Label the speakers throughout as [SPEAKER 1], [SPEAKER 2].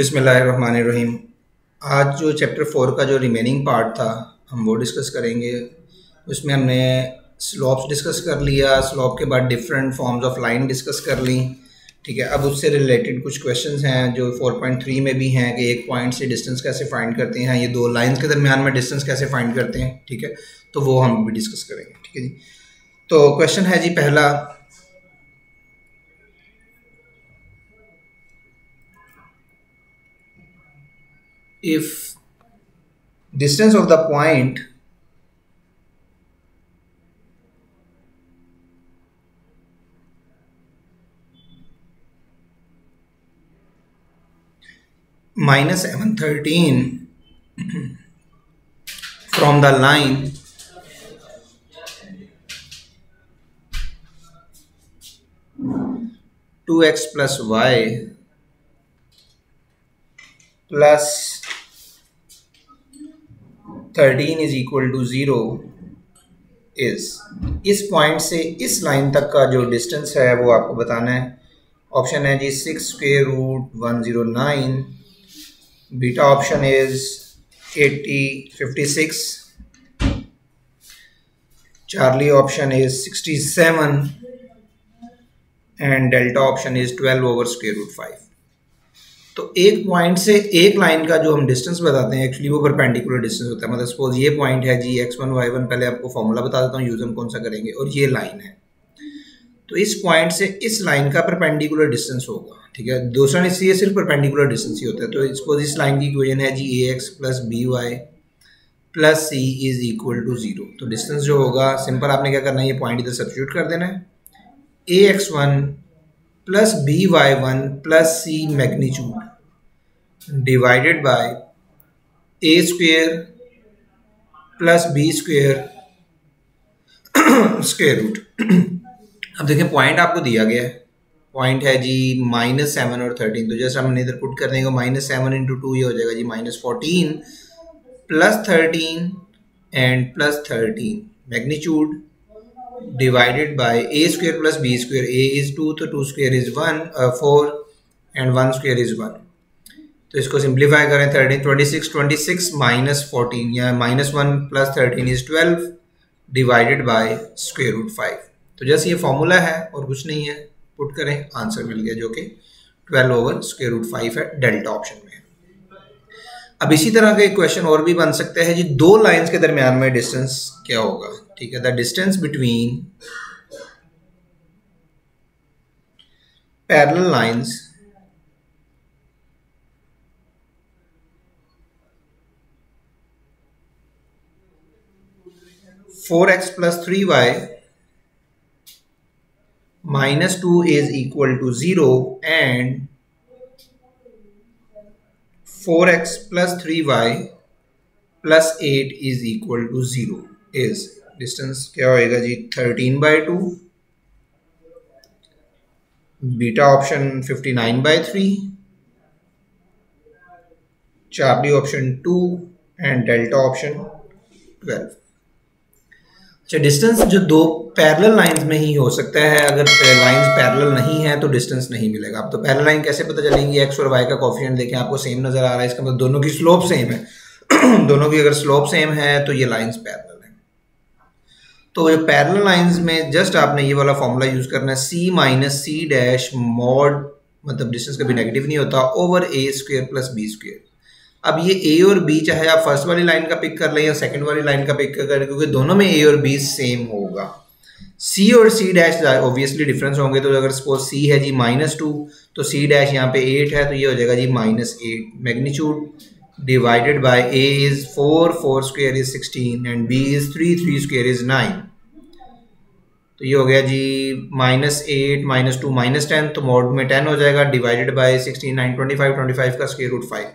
[SPEAKER 1] बिसमीम आज जो चैप्टर फोर का जो रिमेनिंग पार्ट था, हम वो डिस्कस करेंगे। उसमें हमने स्लॉप्स डिस्कस कर लिया स्लॉप के बाद different forms of line discuss कर ली। ठीक है, अब उससे रिलेटेड कुछ क्वेश्चंस हैं जो 4.3 में भी हैं कि एक पॉइंट से डिस्टेंस कैसे फाइंड करते हैं, ये दो लाइंस के दरमियान में डिस्टेंस कैसे फाइंड करते हैं। ठीक है तो वो हम भी डिस्कस करेंगे। ठीक है जी। तो क्वेश्चन है जी पहला if distance of the point minus 713 from the line two x plus y plus thirteen is equal to zero is इस पॉइंट से इस लाइन तक का जो डिस्टेंस है वो आपको बताना है। ऑप्शन है जी six square root one zero nine beta option is eighty fifty six Charlie option is sixty seven and delta option is twelve over square root five तो एक पॉइंट से एक लाइन का जो हम डिस्टेंस बताते हैं एक्चुअली वो परपेंडिकुलर डिस्टेंस होता है। मतलब सपोज़ ये पॉइंट है जी एक्स वन वाई वन पहले आपको फॉर्मूला बता देता हूँ यूज़ हम कौन सा करेंगे? और ये लाइन है। तो इस पॉइंट से इस लाइन का परपेंडिकुलर डिस्टेंस होगा, ठीक है? दूसरा इसलिए सिर्फ़ परपेंडिकुलर डिस्टेंस ही होता है। तो सपोज़ इस लाइन की इक्वेशन है जी A X plus B Y plus C is equal to zero तो डिस्टेंस जो होगा सिंपल आपने क्या करना है, ये पॉइंट इधर सब्सिट्यूट कर देना है। A X one plus B Y one plus C magnitude divided by A square plus B square square root अब देखें पॉइंट आपको दिया गया है। पॉइंट है जी माइनस सेवन और थर्टीन तो जैसे हमने इधर पुट कर देंगे माइनस सेवन इंटू टू ये हो जाएगा जी minus fourteen plus thirteen and plus thirteen magnitude divided by A square plus B square a is 2 तो 2 square is 1 uh, 4 and 1 is 1 तो इसको सिंप्लीफाई करें 13 26 26 माइनस फोर्टीन या minus one plus thirteen is 12 divided by square root 5 तो जैसे ये formula है और कुछ नहीं है पुट करें आंसर मिल गया जो कि 12 ओवर स्क्वेयर रूट 5 है डेल्टा ऑप्शन में अब इसी तरह का एक क्वेश्चन और भी बन सकता है जी, दो लाइंस के दरमियान में डिस्टेंस क्या होगा? ठीक है the distance between parallel lines four X plus three Y minus two is equal to zero and four X plus three Y plus eight is equal to zero is distance क्या होएगा जी? Thirteen by two beta option fifty nine by three Charlie option two and delta option twelve अच्छा distance जो दो parallel lines में ही हो सकता है, अगर लाइंस पैरेलल नहीं है तो डिस्टेंस नहीं मिलेगा। अब तो पैरेलल लाइन कैसे पता चलेंगी? एक्स और वाई का कॉफियन देखें, आपको सेम नज़र आ रहा है, इसका मतलब दोनों की स्लोप सेम है। दोनों की अगर स्लोप सेम है तो ये लाइंस पैरेलल तो ये पैरेलल लाइंस में जस्ट आपने ये वाला फॉर्मूला यूज़ करना है C minus C dash mod मतलब डिस्टेंस कभी नेगेटिव नहीं होता over A square plus B square अब ये ए और बी चाहे आप फ़र्स्ट वाली लाइन का पिक कर लें या सेकंड वाली लाइन का पिक कर लें, क्योंकि दोनों में ए और बी सेम होगा। सी और सी डैश ऑब्वियसली डिफरेंस होंगे तो अगर सपोज़ सी है जी माइनस टू तो सी डैश यहाँ पे एट है तो ये हो जाएगा जी minus eight magnitude divided by a is 4 4 square is 16 and b is 3 3 square is 9 तो ये हो गया जी minus eight minus two minus ten तो मोड में टेन हो जाएगा divided by sixteen nine twenty five twenty five का स्केयर रूट फाइव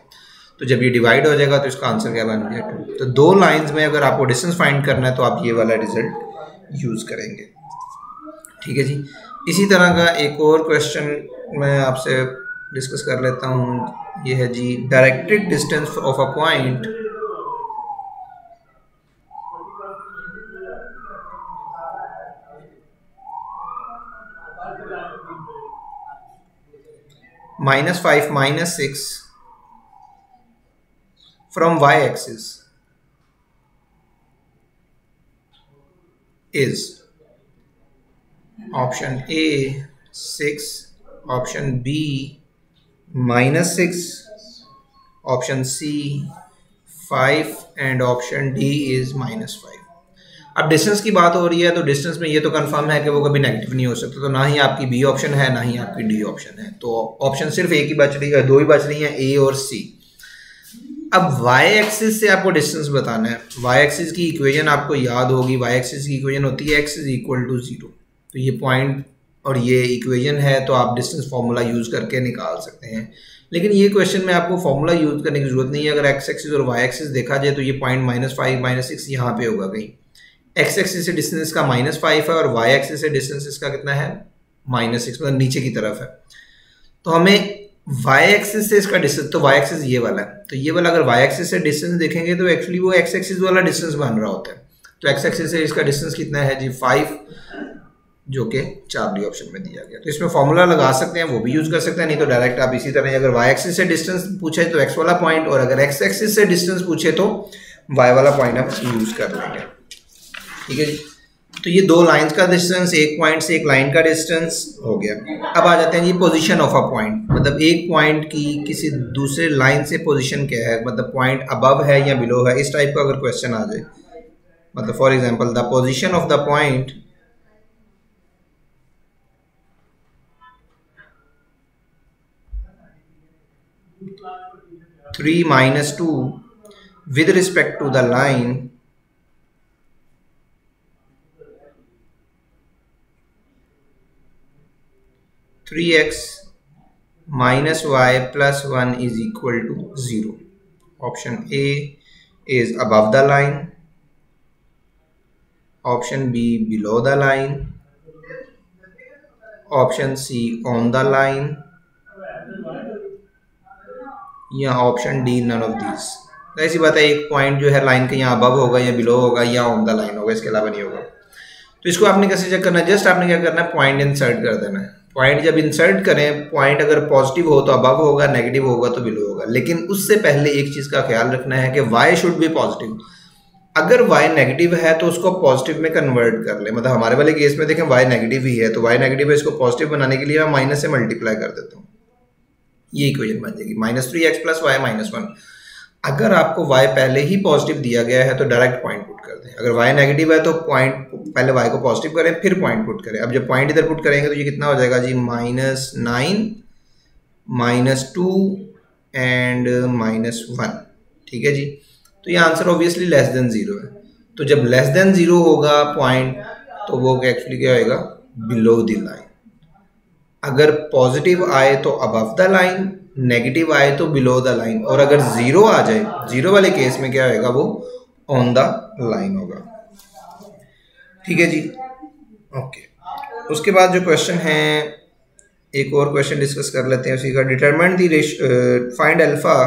[SPEAKER 1] तो जब ये डिवाइड हो जाएगा तो इसका आंसर क्या बन गया टू तो दो लाइंस में अगर आपको डिस्टेंस फाइंड करना है तो आप ये वाला रिज़ल्ट यूज़ करेंगे। ठीक है जी? इसी तरह का एक और क्वेश्चन मैं आपसे डिस्कस कर लेता हूँ। ये है जी directed distance of a point minus five minus six from y-axis is option A 6 option B minus 6 option C 5 and option D is minus 5 अब डिस्टेंस की बात हो रही है तो डिस्टेंस में ये तो कंफर्म है कि वो कभी नेगेटिव नहीं हो सकता तो ना ही आपकी बी ऑप्शन है, ना ही आपकी डी ऑप्शन है। तो ऑप्शन सिर्फ़ एक ही बच रही है, दो ही बच रही हैं ए और सी अब वाई एक्सिस से आपको डिस्टेंस बताना है। वाई एक्सिस की इक्वेशन आपको याद होगी। वाई एक्सिस की इक्वेशन होती है X is equal to zero तो ये पॉइंट और ये इक्वेशन है तो आप डिस्टेंस फार्मूला यूज़ करके निकाल सकते हैं। लेकिन ये क्वेश्चन में आपको फार्मूला यूज़ करने की ज़रूरत नहीं है। अगर एक्स एक्सिस और वाई एक्सिस देखा जाए तो ये point minus five minus six यहाँ पे होगा कहीं। एक्स एक्सिस से डिस्टेंस का माइनस फाइव है और वाई एक्सिस से डिस्टेंस इसका कितना है? माइनस सिक्स मतलब नीचे की तरफ़ है। तो हमें वाई एक्सिस से इसका डिस्टेंस तो वाई एक्सिस ये वाला है। तो ये वाला अगर वाई एक्सिस से डिस्टेंस देखेंगे तो एक्चुअली वो एक्स एक्सिस वाला डिस्टेंस बन रहा होता है। तो एक्स एक्सिस से इसका डिस्टेंस कितना है जी? फाइव जो कि चार डी ऑप्शन में दिया गया। तो इसमें फॉर्मूला लगा सकते हैं, वो भी यूज़ कर सकते हैं, नहीं तो डायरेक्ट आप इसी तरह अगर वाई एक्सिस से डिस्टेंस पूछे तो एक्स वाला पॉइंट और अगर एक्स एक्सिस से डिस्टेंस पूछे तो वाई वाला पॉइंट आप यूज़ कर लेंगे। ठीक है जी? तो ये दो लाइंस का डिस्टेंस एक पॉइंट से एक लाइन का डिस्टेंस हो गया। अब आ जाते हैं जी पोजीशन ऑफ़ अ पॉइंट मतलब एक पॉइंट की किसी दूसरे लाइन से पोजीशन क्या है? मतलब पॉइंट अबव है या बिलो है? इस टाइप का अगर क्वेश्चन आ जाए मतलब for example the position of the point three minus two with respect to the the line 3x minus y plus 1 is equal to 0. Option A is above the line. Option B below the line. Option C on the line. या option D none of this ऐसी बात है, एक point जो है line के यहाँ above होगा या बिलो होगा या ऑन द लाइन होगा, इसके अलावा नहीं होगा तो इसको आपने कैसे चेक करना है जस्ट आपने क्या करना है पॉइंट इंसर्ट कर देना है पॉइंट जब इंसर्ट करें पॉइंट अगर पॉजिटिव हो तो अबव होगा नेगेटिव होगा तो बिलो होगा। लेकिन उससे पहले एक चीज़ का ख्याल रखना है कि वाई शुड बी पॉजिटिव अगर वाई नेगेटिव है तो उसको पॉजिटिव में कन्वर्ट कर ले। मतलब हमारे वाले केस में देखें वाई नेगेटिव ही है तो वाई नेगेटिव है, इसको पॉजिटिव बनाने के लिए मैं माइनस से मल्टीप्लाई कर देता हूँ। ये इक्वेशन बन जाएगी। Minus three x plus y minus one अगर आपको वाई पहले ही पॉजिटिव दिया गया है तो डायरेक्ट पॉइंट अगर वाई नेगेटिव है तो पॉइंट पहले वाई को पॉजिटिव करें, फिर पॉइंट पुट करें। अब जब पॉइंट इधर पुट करेंगे तो ये कितना हो जाएगा जी? Minus nine minus two and minus one ठीक है जी? तो ये answer obviously less than zero है। तो जब लेस देन ज़ीरो होगा पॉइंट तो वो एक्चुअली क्या होएगा? बिलो द लाइन अगर पॉजिटिव आए तो अबव द लाइन नेगेटिव आए तो बिलो द लाइन और अगर ज़ीरो आ जाए ज़ीरो वाले केस में क्या होएगा वो? ऑन द लाइन होगा। ठीक है जी? ओके उसके बाद जो क्वेश्चन है, एक और क्वेश्चन डिस्कस कर लेते हैं उसी का। Determine the find alpha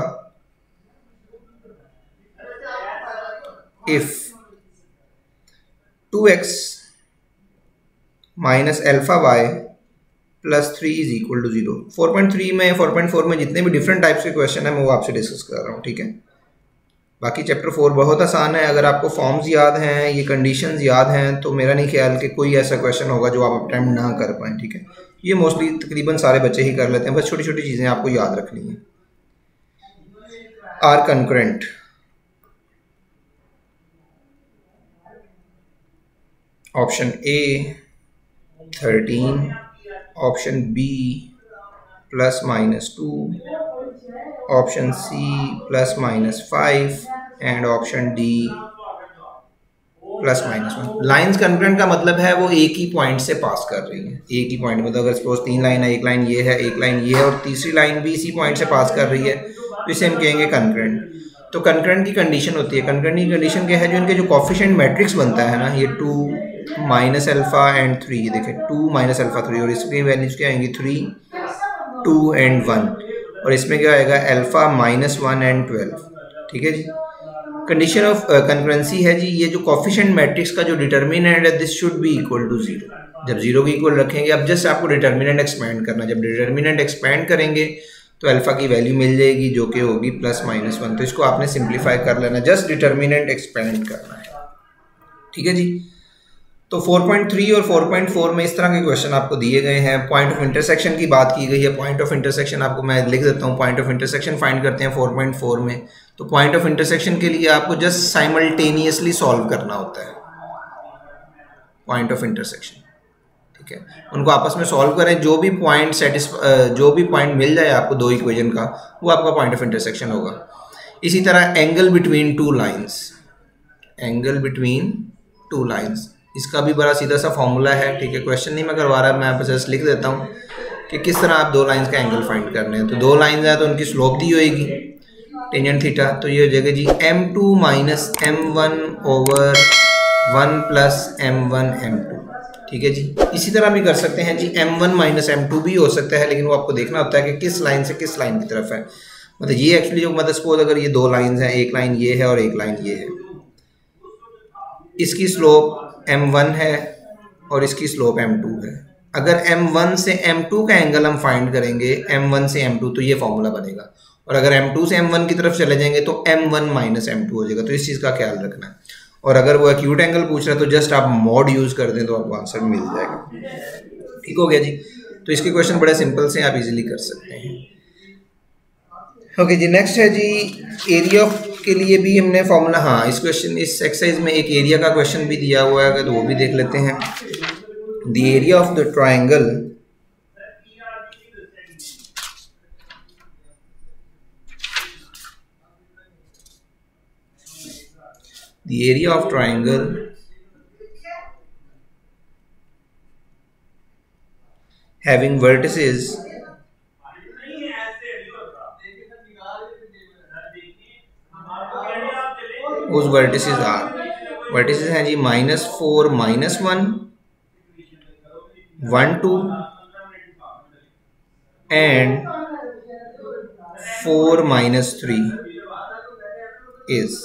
[SPEAKER 1] if two x minus alpha y plus three is equal to zero four point three में फोर पॉइंट फोर में जितने भी डिफरेंट टाइप्स के क्वेश्चन है, मैं वो आपसे डिस्कस कर रहा हूँ, ठीक है? बाकी चैप्टर फोर बहुत आसान है, अगर आपको फॉर्म्स याद हैं, ये कंडीशंस याद हैं तो मेरा नहीं ख्याल कि कोई ऐसा क्वेश्चन होगा जो आप अटैम्प्ट ना कर पाएँ, ठीक है? ये मोस्टली तकरीबन सारे बच्चे ही कर लेते हैं, बस छोटी छोटी चीज़ें आपको याद रखनी है। Are concurrent option A thirteen option B plus minus two option C plus minus five and option D plus minus one lines concurrent का मतलब है वो एक ही पॉइंट से पास कर रही है। एक ही पॉइंट मतलब अगर सपोज़ तीन लाइन है, एक लाइन ये है, एक लाइन ये है और तीसरी लाइन भी इसी पॉइंट से पास कर रही है तो इसे हम कहेंगे कंकरेंट तो कंकरेंट की कंडीशन होती है। कंकरेंट की कंडीशन क्या है? जो इनके जो कॉफिशेंट मैट्रिक्स बनता है ना, ये two minus alpha and three ये देखें टू माइनस अल्फ़ा थ्री और इसकी वैल्यूज़ क्या आएँगी? थ्री टू एंड वन और इसमें क्या आएगा? Alpha minus one and twelve ठीक है जी? कंडीशन ऑफ़ कंकरेंसी है जी, ये जो कॉफिशेंट मैट्रिक्स का जो डिटर्मिनेंट है this should be equal to zero जब ज़ीरो के इक्वल रखेंगे, अब जस्ट आपको डिटर्मिनेंट एक्सपेंड करना जब डिटर्मिनेंट एक्सपेंड करेंगे तो अल्फ़ा की वैल्यू मिल जाएगी, जो कि होगी प्लस माइनस वन तो इसको आपने सिंप्लीफाई कर लेना जस्ट डिटर्मिनेंट एक्सपेंड करना है। ठीक है जी? तो 4.3 और 4.4 में इस तरह के क्वेश्चन आपको दिए गए हैं। पॉइंट ऑफ़ इंटरसेक्शन की बात की गई है। पॉइंट ऑफ़ इंटरसेक्शन आपको मैं लिख देता हूँ। पॉइंट ऑफ़ इंटरसेक्शन फाइंड करते हैं 4.4 में। तो पॉइंट ऑफ़ इंटरसेक्शन के लिए आपको जस्ट साइमल्टेनियसली सॉल्व करना होता है। पॉइंट ऑफ़ इंटरसेक्शन ठीक है? उनको आपस में सॉल्व करें। जो भी पॉइंट सेटिस्फाई जो भी पॉइंट मिल जाए आपको दो इक्वेजन का, वो आपका पॉइंट ऑफ़ इंटरसेक्शन होगा। इसी तरह angle between two lines angle between two lines इसका भी बड़ा सीधा सा फॉर्मूला है, ठीक है? क्वेश्चन नहीं मैं करवा रहा मैं जस्ट लिख देता हूँ कि किस तरह आप दो लाइंस का एंगल फाइंड करने हैं। तो दो लाइंस हैं तो उनकी स्लोप दी होएगी टेंजेंट थीटा तो ये हो जाएगा जी m two minus m one over one plus m one m two ठीक है जी? इसी तरह भी कर सकते हैं जी m one minus m two भी हो सकता है, लेकिन वो आपको देखना होता है कि किस लाइन से किस लाइन की तरफ़ है। मतलब ये एक्चुअली जो मतलब सपोज़ अगर ये दो लाइन्स हैं, एक लाइन ये है और एक लाइन ये है। इसकी स्लोप एम वन है और इसकी स्लोप एम टू है। अगर एम वन से एम टू का एंगल हम फाइंड करेंगे एम वन से एम टू तो ये फॉर्मूला बनेगा। और अगर एम टू से एम वन की तरफ़ चले जाएँगे तो m one minus m two हो जाएगा। तो इस चीज़ का ख्याल रखना। है और अगर वो एक्यूट एंगल पूछ रहा है तो जस्ट आप मॉड यूज़ कर दें तो आपको आंसर मिल जाएगा। ठीक हो गया जी? तो इसके क्वेश्चन बड़े सिंपल से आप इजीली कर सकते हैं। ओके okay, जी नेक्स्ट है जी एरिया के लिए भी हमने फॉर्मूला हाँ इस क्वेश्चन इस एक्सरसाइज में एक एरिया का क्वेश्चन भी दिया हुआ है, अगर तो वो भी देख लेते हैं। The area of the triangle the area of triangle having vertices उस वर्टिसेस आर वर्टिसेस हैं जी minus four minus one one two and four minus three is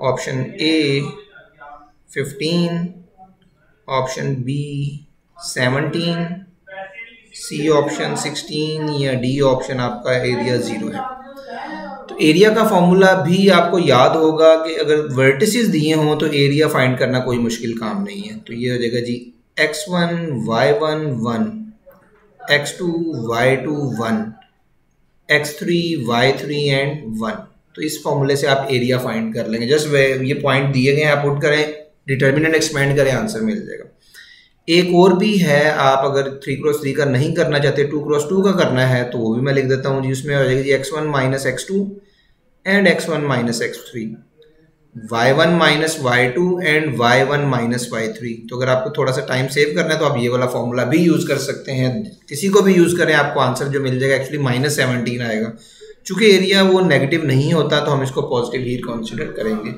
[SPEAKER 1] option A fifteen option B seventeen C option sixteen या D option आपका area zero है। तो area का formula भी आपको याद होगा कि अगर वर्टिसेस दिए हों तो एरिया फाइंड करना कोई मुश्किल काम नहीं है। तो ये हो जाएगा जी x one y one one x two y two one x three y three and one तो इस फॉर्मूले से आप एरिया फाइंड कर लेंगे। जस्ट ये पॉइंट दिए गए हैं, आप पुट करें। डिटर्मिनेंट एक्सपेंड करें आंसर मिल जाएगा। एक और भी है, आप अगर थ्री क्रॉस थ्री का नहीं करना चाहते टू क्रॉस टू का करना है तो वो भी मैं लिख देता हूँ जी, उसमें हो जाएगी जी x one minus x two and x one minus x three y one minus y two and y one minus y three तो अगर आपको थोड़ा सा टाइम सेव करना है तो आप ये वाला फॉर्मूला भी यूज़ कर सकते हैं। किसी को भी यूज़ करें, आपको आंसर जो मिल जाएगा एक्चुअली माइनस सेवनटीन आएगा। चूँकि एरिया वो नेगेटिव नहीं होता तो हम इसको पॉजिटिव ही कंसिडर करेंगे।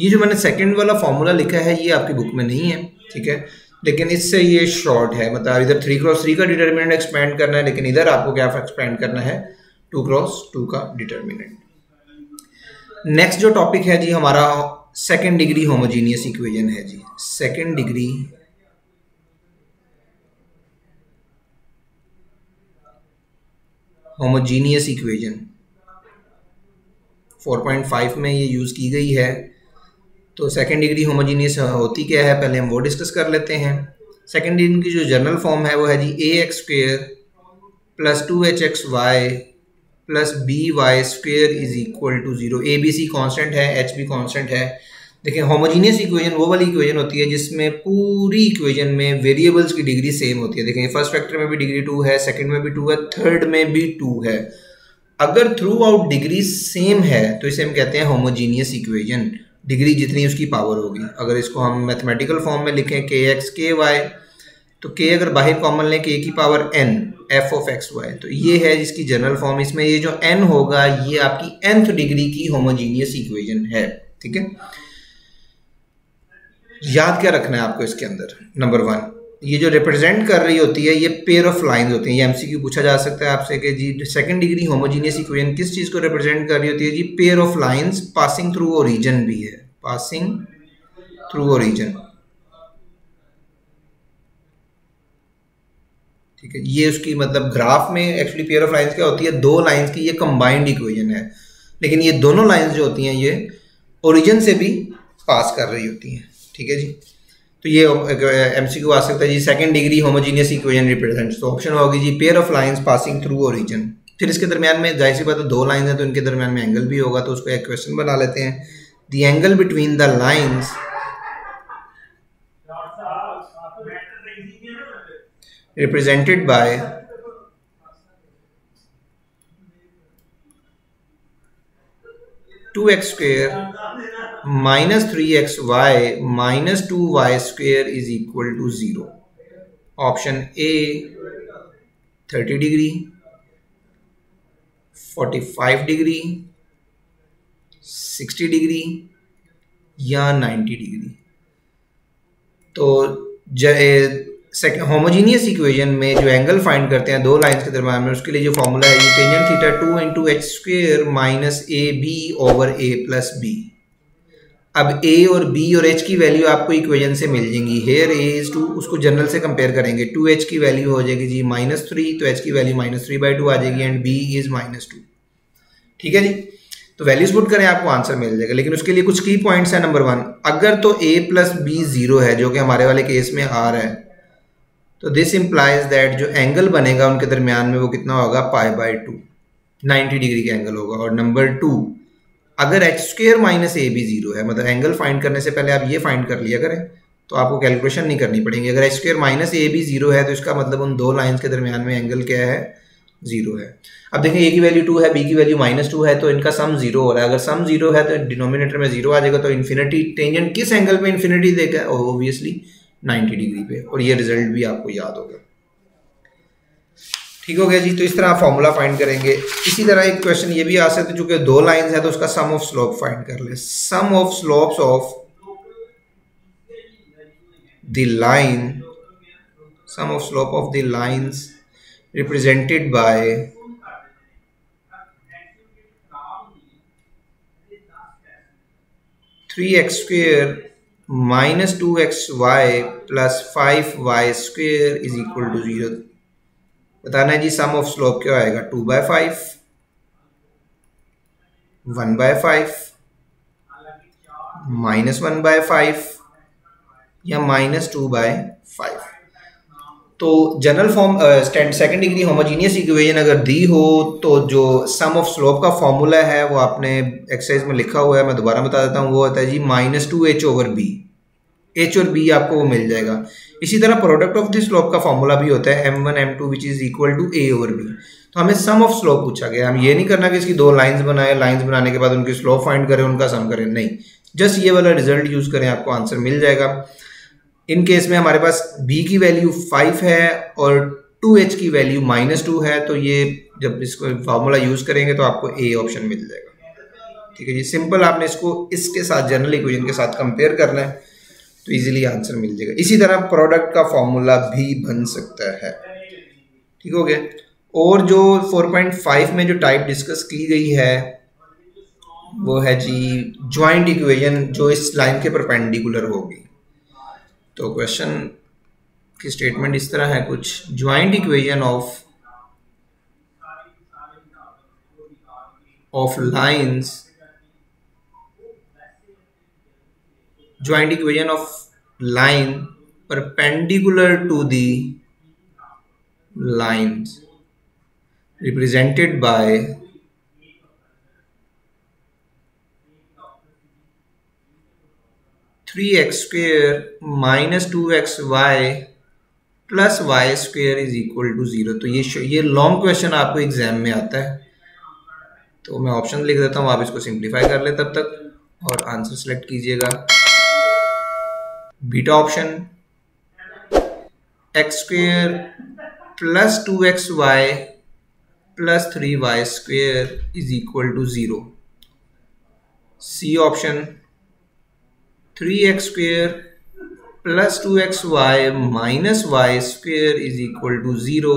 [SPEAKER 1] ये जो मैंने सेकेंड वाला फॉर्मूला लिखा है, ये आपकी बुक में नहीं है, ठीक है? लेकिन इससे ये शॉर्ट है। मतलब इधर थ्री क्रॉस थ्री का डिटर्मिनेंट एक्सपेंड करना है, लेकिन इधर आपको क्या एक्सपेंड करना है? टू क्रॉस टू का डिटर्मिनेंट नेक्स्ट जो टॉपिक है जी, हमारा सेकेंड डिग्री होमोजीनियस इक्वेजन है जी। सेकेंड डिग्री होमोजीनियस इक्वेजन 4.5 में ये यूज़ की गई है। तो सेकेंड डिग्री होमोजीनियस होती क्या है? पहले हम वो डिस्कस कर लेते हैं। सेकेंड डिग्री की जो जनरल फॉर्म है, वो है जी a x square plus two h x y plus b y square is equal to zero a b c constant है एच बी कॉन्स्टेंट है। देखिए होमोजीनियस इक्वेजन वो वाली इक्वेजन होती है जिसमें पूरी इक्वेजन में वेरिएबल्स की डिग्री सेम होती है। देखें फ़र्स्ट फैक्टर में भी डिग्री टू है सेकंड में भी टू है थर्ड में भी टू है। अगर थ्रू आउट डिग्री सेम है तो इसे हम कहते हैं होमोजीनियस इक्वेजन डिग्री जितनी उसकी पावर होगी। अगर इसको हम मैथमेटिकल फॉर्म में लिखें के एक्स के वाई तो के अगर बाहर कॉमन लें के की power n f of x y तो ये है जिसकी जनरल फॉर्म इसमें ये जो एन होगा, ये आपकी एंथ डिग्री की होमोजीनियस इक्वेजन है, ठीक है? याद क्या रखना है आपको इसके अंदर? नंबर वन ये जो रिप्रेजेंट कर रही होती है, ये पेयर ऑफ़ लाइंस होती हैं। ये एमसीक्यू पूछा जा सकता है आपसे कि जी सेकंड डिग्री होमोजीनियस इक्वेशन किस चीज़ को रिप्रेजेंट कर रही होती है? जी pair of lines passing through origin भी है। पासिंग थ्रू ओरिजन ठीक है, ये उसकी मतलब ग्राफ में एक्चुअली पेयर ऑफ़ लाइंस क्या होती है? दो लाइंस की ये कंबाइंड इक्वेशन है। लेकिन ये दोनों लाइंस जो होती हैं, ये ओरिजिन से भी पास कर रही होती हैं। ठीक है जी? तो ये एम सी क्यू आ सकता है जी। Second degree homogeneous equation represent तो ऑप्शन होगी जी pair of lines passing through origin फिर इसके दरमियान में, ज़ाहिर सी बात है, दो लाइन है तो इनके दरमियान में एंगल भी होगा तो उसको एक क्वेश्चन बना लेते हैं। The angle between the lines represented by two x square minus three x y minus two y square is equal to zero option A thirty degree forty five degree sixty degree या ninety degree तो homogeneous equation में जो angle find करते हैं, दो लाइंस के दरम्यान में, उसके लिए जो फॉर्मूला है tangent theta two into h square minus a b over a plus b अब ए और बी और एच की वैल्यू आपको इक्वेशन से मिल जाएँगी. हेयर ए इज़ टू उसको जनरल से कंपेयर करेंगे. टू एच की वैल्यू हो जाएगी जी माइनस थ्री तो एच की value minus three by two आ जाएगी and b is minus two ठीक है जी? तो वैल्यूज़ पुट करें, आपको आंसर मिल जाएगा. लेकिन उसके लिए कुछ की पॉइंट्स है नंबर वन अगर तो ए प्लस बी ज़ीरो है, जो कि हमारे वाले केस में आ रहा है तो दिस इंप्लाइज दैट जो एंगल बनेगा उनके दरमियान में वो कितना होगा? Pi by two ninety degree का एंगल होगा. और नंबर टू अगर एच स्क्र माइनस ए भी ज़ीरो है मतलब एंगल फाइंड करने से पहले आप ये फाइंड कर लिया करें तो आपको कैलकुलेशन नहीं करनी पड़ेगी। अगर एच स्क्र माइनस ए भी ज़ीरो है तो इसका मतलब उन दो लाइन्स के दरमियान में एंगल क्या है? ज़ीरो है। अब देखें ए की वैल्यू टू है बी की वैल्यू माइनस टू है तो इनका सम ज़ीरो हो रहा है। अगर सम ज़ीरो है तो डिनोमिनेटर में ज़ीरो आ जाएगा तो इन्फिनिटी टेंजेंट किस एंगल पे इन्फिनिटी देगा? ओबियसली 90 डिग्री पे। और ये रिज़ल्ट भी आपको याद होगा। ठीक हो गया जी? तो इस तरह आप फॉर्मूला फाइंड करेंगे। इसी तरह एक क्वेश्चन ये भी आ सकता, चूँकि दो लाइंस है तो उसका सम ऑफ़ स्लोप फाइंड कर ले। Sum of slopes of the line sum of slope of the lines represented by three x square minus two x y plus five y square is equal to zero बताना है जी sum of slope क्या आएगा? Two by five one by five minus one by five या minus two by five तो general form second degree homogeneous equation अगर दी हो तो जो सम ऑफ़ स्लोप का फॉर्मूला है, वो आपने एक्सरसाइज में लिखा हुआ है, मैं दोबारा बता देता हूँ, वो होता है जी minus two h over b h और बी आपको वो मिल जाएगा। इसी तरह प्रोडक्ट ऑफ़ द स्लोप का फॉर्मूला भी होता है m one m two which is equal to a over b तो हमें सम ऑफ़ स्लोप पूछा गया। हम ये नहीं करना कि इसकी दो लाइंस बनाए लाइंस बनाने के बाद उनकी स्लोप फाइंड करें, उनका सम करें। नहीं। जस्ट ये वाला रिज़ल्ट यूज़ करें, आपको आंसर मिल जाएगा। इन केस में हमारे पास बी की वैल्यू फाइव है और टू एच की वैल्यू माइनस टू है तो ये जब इसको फार्मूला यूज़ करेंगे तो आपको ए ऑप्शन मिल जाएगा। ठीक है जी? सिंपल आपने इसको इसके साथ जनरल इक्वेशन के साथ कंपेयर करना है। तो इजीली आंसर मिल जाएगा। इसी तरह प्रोडक्ट का फॉर्मूला भी बन सकता है। ठीक हो गया? और जो 4.5 में जो टाइप डिस्कस की गई है, वो है जी ज्वाइंट इक्वेशन जो इस लाइन के परपेंडिकुलर होगी। तो क्वेश्चन की स्टेटमेंट इस तरह है कुछ। Joint equation of of lines joint equation of line perpendicular to the lines represented by three x square minus two x y plus y square is equal to zero तो ये ये long question आपको exam में आता है। तो मैं option लिख देता हूँ, आप इसको सिंप्लीफाई कर ले तब तक और आंसर सेलेक्ट कीजिएगा। beta option x square plus 2xy plus 3y square is equal to 0 c option 3x square plus 2xy minus y square is equal to 0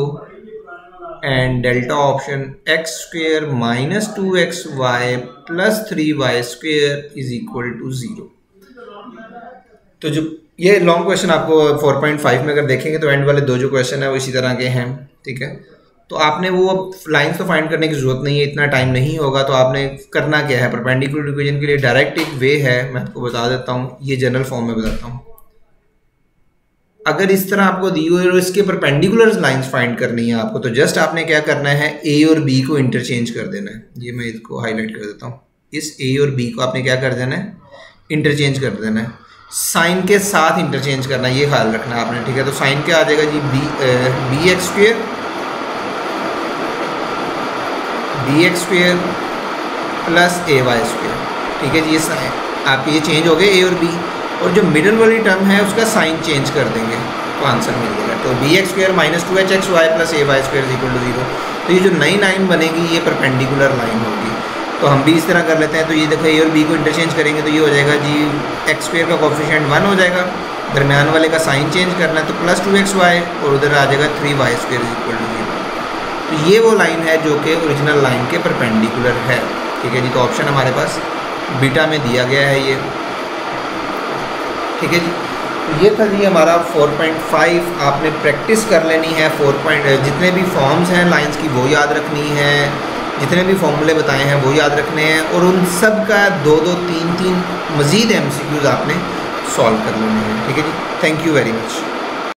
[SPEAKER 1] and delta option x square minus 2xy plus 3y square is equal to 0. तो जो ये long question आपको 4.5 में अगर देखेंगे तो and वाले दो जो क्वेश्चन है वो इसी तरह के हैं, ठीक है? तो आपने वो लाइंस तो फाइंड करने की ज़रूरत नहीं है, इतना टाइम नहीं होगा तो आपने करना क्या है? परपेंडिकुलर इक्वेशन के लिए डायरेक्ट एक वे है, मैं आपको बता देता हूँ, ये जनरल फॉर्म में बताता हूँ। अगर इस तरह आपको दी हुई और इसके परपेंडिकुलर लाइंस फाइंड करनी है आपको तो जस्ट आपने क्या करना है? ए और बी को इंटरचेंज कर देना है। ये मैं इसको हाईलाइट कर देता हूँ। इस ए और बी को आपने क्या कर देना है? इंटरचेंज कर देना है। साइन के साथ इंटरचेंज करना, ये ख्याल रखना है आपने, ठीक है? तो साइन क्या आ जाएगा जी? B b x square b x square plus a y square ठीक है जी? ये आपके ये चेंज हो गए ए और बी और जो मिडल वाली टर्म है, उसका साइन चेंज कर देंगे तो आंसर मिल जाएगा। तो b x square minus two h x y plus a y square equal to zero तो ये जो नई लाइन बनेगी, ये परपेंडिकुलर लाइन होगी। तो हम भी इस तरह कर लेते हैं। तो ये देखो ए और बी को इंटरचेंज करेंगे तो ये हो जाएगा जी एक्स स्क्वेयर का कॉफिशेंट वन हो जाएगा। दरमियान वाले का साइन चेंज करना है तो प्लस टू एक्स वाई और उधर आ जाएगा three y square equal to zero तो ये वो लाइन है जो कि ओरिजिनल लाइन के परपेंडिकुलर है। ठीक है जी तो ऑप्शन हमारे पास बीटा में दिया गया है ये। ठीक है जी तो ये था जी हमारा 4.5 आपने प्रैक्टिस कर लेनी है 4. जितने भी फॉर्म्स हैं लाइंस की, वो याद रखनी है। जितने भी फॉर्मूले बताए हैं, वो याद रखने हैं और उन सब का दो दो, तीन तीन मज़ीद एम आपने सॉल्व कर लेने हैं। ठीक है जी? Thank you very much